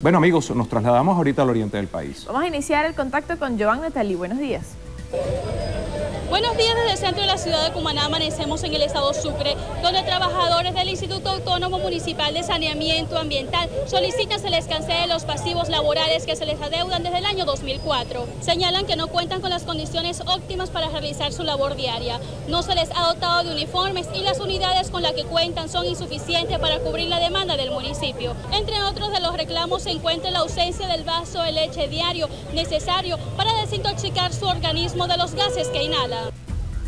Bueno amigos, nos trasladamos ahorita al oriente del país. Vamos a iniciar el contacto con Joan Natali. Buenos días. Buenos días desde el centro de la ciudad de Cumaná. Amanecemos en el estado Sucre, donde trabajadores del Instituto Autónomo Municipal de Saneamiento Ambiental solicitan se les cancele los pasivos laborales que se les adeudan desde el año 2004. Señalan que no cuentan con las condiciones óptimas para realizar su labor diaria. No se les ha dotado de uniformes y las unidades con las que cuentan son insuficientes para cubrir la demanda del municipio. Entre otros de los reclamos se encuentra la ausencia del vaso de leche diario necesario para desintoxicar su organismo de los gases que inhala.